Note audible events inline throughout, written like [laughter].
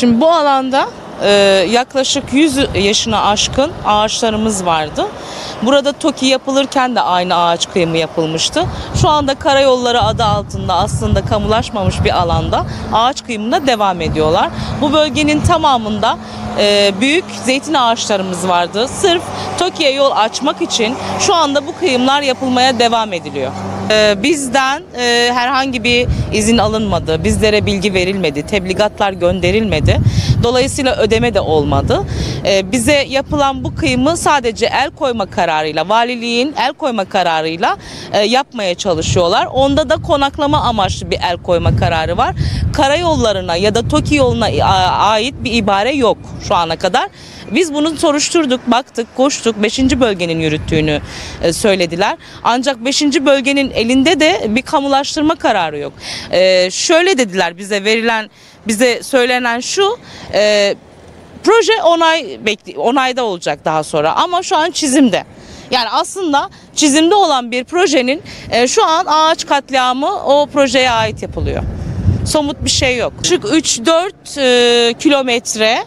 Şimdi bu alanda e, yaklaşık 100 yaşına aşkın ağaçlarımız vardı. Burada TOKİ yapılırken de aynı ağaç kıyımı yapılmıştı. Şu anda karayolları adı altında aslında kamulaşmamış bir alanda ağaç kıyımına devam ediyorlar. Bu bölgenin tamamında e, büyük zeytin ağaçlarımız vardı. Sırf TOKİ'ye yol açmak için şu anda bu kıyımlar yapılmaya devam ediliyor. E, bizden e, herhangi bir izin alınmadı, bizlere bilgi verilmedi, tebligatlar gönderilmedi. Dolayısıyla ödeme de olmadı. E, bize yapılan bu kıyımı sadece el koyma kararıyla, valiliğin el koyma kararıyla e, yapmaya çalışıyorlar. Onda da konaklama amaçlı bir el koyma kararı var. Karayollarına ya da TOKİ yoluna a- ait bir ibare yok şu ana kadar. Biz bunu soruşturduk, baktık, koştuk. 5. bölgenin yürüttüğünü e, söylediler. Ancak 5. bölgenin elinde de bir kamulaştırma kararı yok. E, şöyle dediler bize verilen, bize söylenen şu... e, Proje onay bekli onayda olacak daha sonra ama şu an çizimde. Yani aslında çizimde olan bir projenin e, şu an ağaç katliamı o projeye ait yapılıyor. Somut bir şey yok. Yaklaşık 3-4 e, kilometre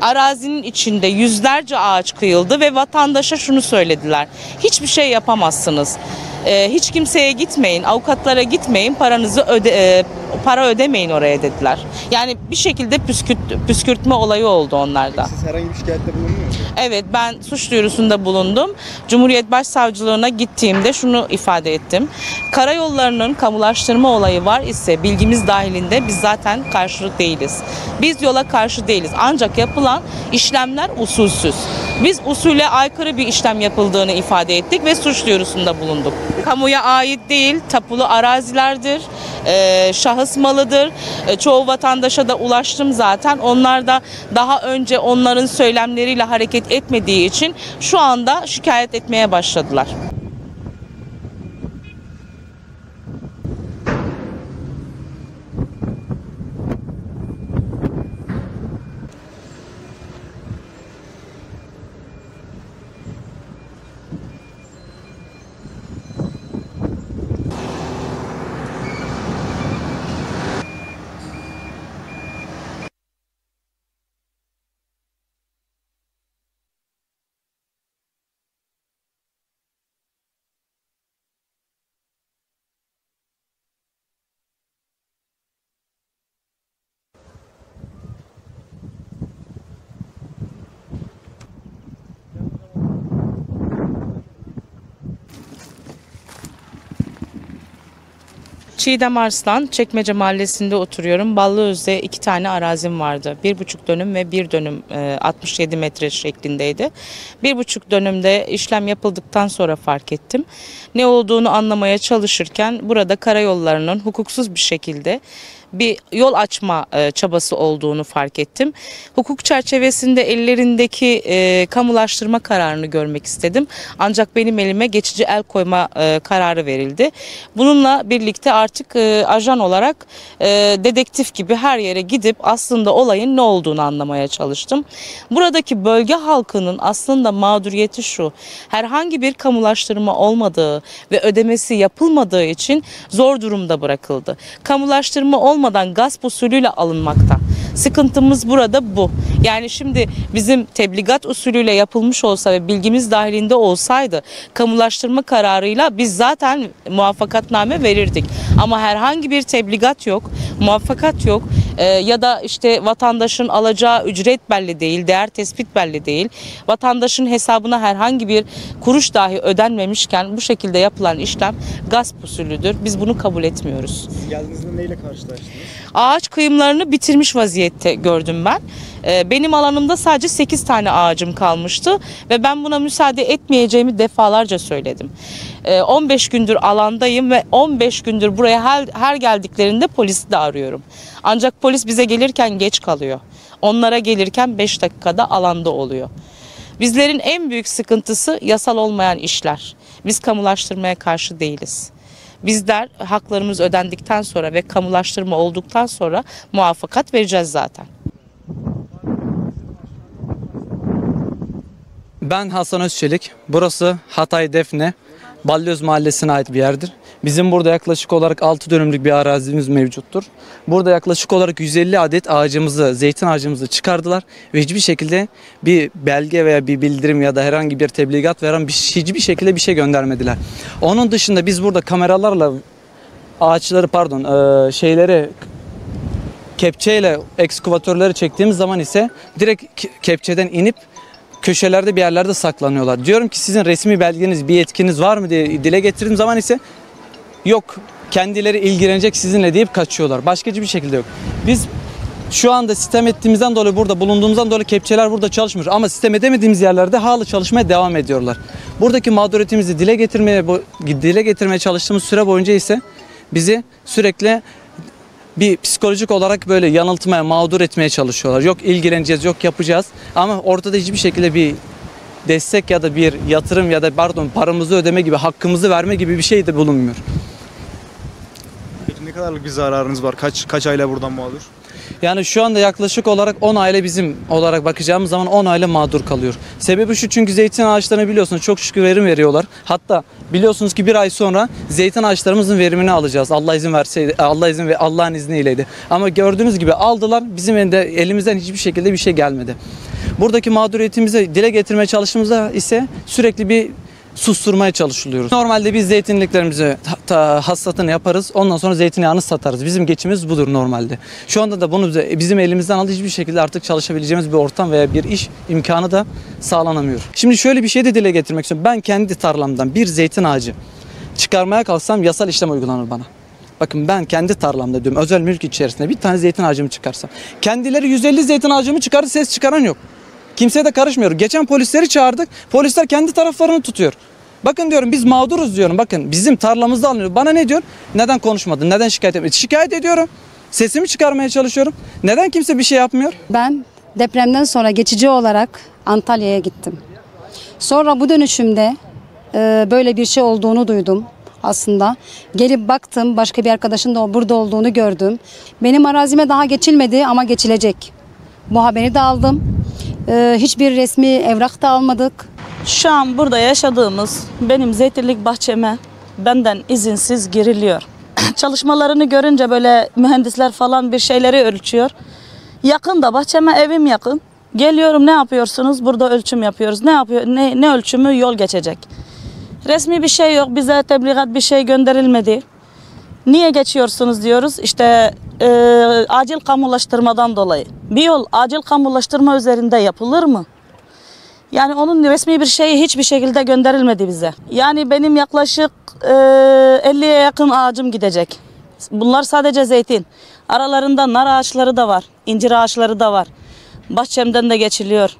arazinin içinde yüzlerce ağaç kıyıldı ve vatandaşa şunu söylediler. Hiçbir şey yapamazsınız. E, hiç kimseye gitmeyin, avukatlara gitmeyin, paranızı öde, e, para ödemeyin oraya dediler. Yani bir şekilde püskürt, püskürtme olayı oldu onlarda. Siz herhangi bir şikayette bulunuyor musunuz? Evet ben suç duyurusunda bulundum. Cumhuriyet Başsavcılığına gittiğimde şunu ifade ettim. Karayollarının kamulaştırma olayı var ise bilgimiz dahilinde biz zaten karşılık değiliz. Biz yola karşı değiliz. Ancak yapılan işlemler usulsüz. Biz usule aykırı bir işlem yapıldığını ifade ettik ve suç duyurusunda bulunduk. Kamuya ait değil, tapulu arazilerdir, e, şahıs malıdır. E, çoğu vatandaşa da ulaştım zaten. Onlar da daha önce onların söylemleriyle hareket etmediği için şu anda şikayet etmeye başladılar. Çiğdem Arslan, Çekmece Mahallesi'nde oturuyorum. Ballıöz'de iki tane arazim vardı. Bir buçuk dönüm ve bir dönüm e, 67 metre şeklindeydi. Bir buçuk dönümde işlem yapıldıktan sonra fark ettim. Ne olduğunu anlamaya çalışırken burada karayollarının hukuksuz bir şekilde bir yol açma e, çabası olduğunu fark ettim. Hukuk çerçevesinde ellerindeki e, kamulaştırma kararını görmek istedim. Ancak benim elime geçici el koyma e, kararı verildi. Bununla birlikte artık e, ajan olarak e, dedektif gibi her yere gidip aslında olayın ne olduğunu anlamaya çalıştım. Buradaki bölge halkının aslında mağduriyeti şu. Herhangi bir kamulaştırma olmadığı ve ödemesi yapılmadığı için zor durumda bırakıldı. Kamulaştırma olmadan gasp usulüyle alınmakta. Sıkıntımız burada bu. Yani şimdi bizim tebligat usulüyle yapılmış olsa ve bilgimiz dahilinde olsaydı kamulaştırma kararıyla biz zaten muvaffakatname verirdik. Ama herhangi bir tebligat yok, muvaffakat yok Ee, ya da işte vatandaşın alacağı ücret belli değil, değer tespit belli değil. Vatandaşın hesabına herhangi bir kuruş dahi ödenmemişken bu şekilde yapılan işlem gasp usulüdür. Biz bunu kabul etmiyoruz. Siz geldiğinizde neyle karşılaştınız? Ağaç kıyımlarını bitirmiş vaziyette gördüm ben. Ee, Benim alanımda sadece 8 tane ağacım kalmıştı ve ben buna müsaade etmeyeceğimi defalarca söyledim. Ee, 15 gündür alandayım ve 15 gündür buraya her, her geldiklerinde polisi de arıyorum. Ancak polis bize gelirken geç kalıyor. Onlara gelirken 5 dakikada alanda oluyor. Bizlerin en büyük sıkıntısı yasal olmayan işler. Biz kamulaştırmaya karşı değiliz. Bizler haklarımız ödendikten sonra ve kamulaştırma olduktan sonra muvaffakat vereceğiz zaten. Ben Hasan Özçelik. Burası Hatay Defne. Balyoz Mahallesi'ne ait bir yerdir. Bizim burada yaklaşık olarak 6 dönümlük bir arazimiz mevcuttur. Burada yaklaşık olarak 150 adet ağacımızı, zeytin ağacımızı çıkardılar ve hiçbir şekilde bir belge veya bir bildirim ya da herhangi bir tebligat veren bir, hiçbir şekilde bir şey göndermediler. Onun dışında biz burada kameralarla ağaçları pardon eee, şeyleri kepçeyle ekskavatörleri çektiğimiz zaman ise direkt ke- kepçeden inip köşelerde bir yerlerde saklanıyorlar. Diyorum ki sizin resmi belgeniz, bir yetkiniz var mı diye dile getirdiğim zaman ise yok kendileri ilgilenecek sizinle deyip kaçıyorlar. Başka hiçbir şekilde yok. Biz şu anda sistem ettiğimizden dolayı burada bulunduğumuzdan dolayı kepçeler burada çalışmıyor. Ama sistem edemediğimiz yerlerde hala çalışmaya devam ediyorlar. Buradaki mağduriyetimizi dile getirmeye dile getirmeye çalıştığımız süre boyunca ise bizi sürekli bir psikolojik olarak böyle yanıltmaya, mağdur etmeye çalışıyorlar. Yok ilgileneceğiz, yok yapacağız. Ama ortada hiçbir şekilde bir destek ya da bir yatırım ya da pardon paramızı ödeme gibi, hakkımızı verme gibi bir şey de bulunmuyor. Peki ne kadarlık bir zararınız var? Kaç kaç aile buradan mağdur? Yani şu anda yaklaşık olarak 10 aile bizim olarak bakacağımız zaman 10 aile mağdur kalıyor. Sebebi şu çünkü zeytin ağaçlarını biliyorsunuz çok şükür verim veriyorlar. Hatta biliyorsunuz ki bir ay sonra zeytin ağaçlarımızın verimini alacağız. Allah izin verseydi, Allah izin ve Allah'ın izniyleydi. Ama gördüğünüz gibi aldılar. Bizim elimizden hiçbir şekilde bir şey gelmedi. Buradaki mağduriyetimizi dile getirmeye çalıştığımızda ise sürekli bir susturmaya çalışılıyoruz. Normalde biz zeytinliklerimizi hasatını yaparız. Ondan sonra zeytinyağını satarız. Bizim geçimimiz budur normalde. Şu anda da bunu bizim elimizden aldığı hiçbir şekilde artık çalışabileceğimiz bir ortam veya bir iş imkanı da sağlanamıyor. Şimdi şöyle bir şey de dile getirmek istiyorum. Ben kendi tarlamdan bir zeytin ağacı çıkarmaya kalksam yasal işlem uygulanır bana. Bakın ben kendi tarlamda diyorum özel mülk içerisinde bir tane zeytin ağacımı çıkarsam. Kendileri 150 zeytin ağacımı çıkardı ses çıkaran yok. Kimseye de karışmıyor. Geçen polisleri çağırdık. Polisler kendi taraflarını tutuyor. Bakın diyorum biz mağduruz diyorum. Bakın bizim tarlamızda alınıyor. Bana ne diyor? Neden konuşmadın? Neden şikayet etmedin? Şikayet ediyorum. Sesimi çıkarmaya çalışıyorum. Neden kimse bir şey yapmıyor? Ben depremden sonra geçici olarak Antalya'ya gittim. Sonra bu dönüşümde e, böyle bir şey olduğunu duydum aslında. Gelip baktım başka bir arkadaşın da burada olduğunu gördüm. Benim arazime daha geçilmedi ama geçilecek. Bu haberi de aldım. E, hiçbir resmi evrak da almadık. Şu an burada yaşadığımız benim zeytinlik bahçeme benden izinsiz giriliyor. [clears throat] Çalışmalarını görünce böyle mühendisler falan bir şeyleri ölçüyor. Yakında bahçeme evim yakın. Geliyorum ne yapıyorsunuz? Burada ölçüm yapıyoruz. Ne yapıyor? Ne, ne ölçümü? Yol geçecek. Resmi bir şey yok. Bize tebligat bir şey gönderilmedi. Niye geçiyorsunuz diyoruz. İşte e, acil kamulaştırmadan dolayı. Bir yol acil kamulaştırma üzerinde yapılır mı? Yani onun resmi bir şeyi hiçbir şekilde gönderilmedi bize. Yani benim yaklaşık e, 50'ye yakın ağacım gidecek. Bunlar sadece zeytin. Aralarında nar ağaçları da var, incir ağaçları da var. Bahçemden de geçiliyor.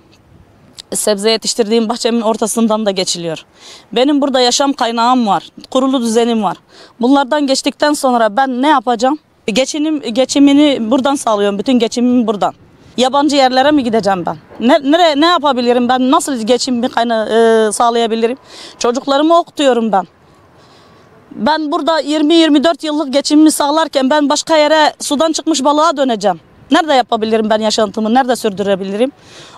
Sebze yetiştirdiğim bahçemin ortasından da geçiliyor. Benim burada yaşam kaynağım var, kurulu düzenim var. Bunlardan geçtikten sonra ben ne yapacağım? Geçinim, geçimini buradan sağlıyorum, bütün geçimimi buradan. Yabancı yerlere mi gideceğim ben? Ne, nereye, ne yapabilirim ben? Nasıl geçimimi kayna, e, sağlayabilirim? Çocuklarımı okutuyorum ben. Ben burada 20-24 yıllık geçimimi sağlarken ben başka yere sudan çıkmış balığa döneceğim. Nerede yapabilirim ben yaşantımı? Nerede sürdürebilirim?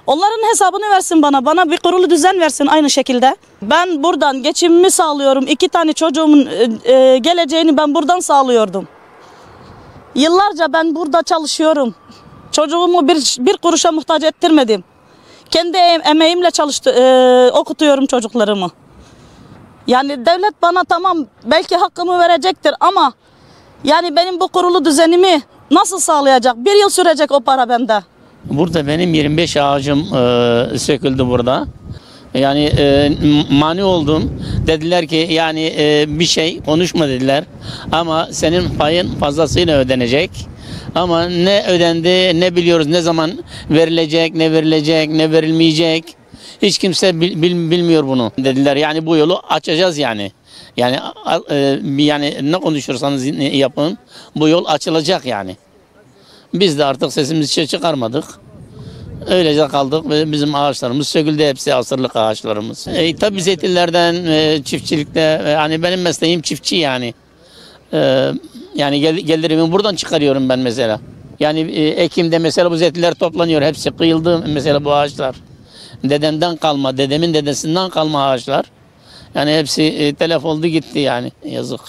Onların hesabını versin bana. Bana bir kurulu düzen versin aynı şekilde. Ben buradan geçimimi sağlıyorum. İki tane çocuğumun e, e, geleceğini ben buradan sağlıyordum. Yıllarca ben burada çalışıyorum. Çocuğumu bir, bir kuruşa muhtaç ettirmedim. Kendi em- emeğimle çalıştı, e, okutuyorum çocuklarımı. Yani devlet bana tamam belki hakkımı verecektir ama yani benim bu kurulu düzenimi nasıl sağlayacak? Bir yıl sürecek o para bende. Burada benim 25 ağacım e, söküldü burada. Yani e, mani oldum. Dediler ki yani e, bir şey konuşma dediler. Ama senin payın fazlasıyla ödenecek. Ama ne ödendi ne biliyoruz ne zaman verilecek ne verilecek ne verilmeyecek. Hiç kimse bil- bil- bilmiyor bunu dediler. Yani bu yolu açacağız yani. Yani e, yani ne konuşursanız yapın bu yol açılacak yani. Biz de artık sesimizi çıkarmadık. Öylece kaldık ve bizim ağaçlarımız söküldü hepsi asırlık ağaçlarımız. E, tabii zeytinlerden, e, çiftçilikte, e, hani benim mesleğim çiftçi yani. E, yani gel, gelirimi buradan çıkarıyorum ben mesela. Yani e, Ekim'de mesela bu zeytinler toplanıyor. Hepsi kıyıldı mesela bu ağaçlar. Dedemden kalma, dedemin dedesinden kalma ağaçlar. Yani hepsi e, telef oldu gitti yani yazık.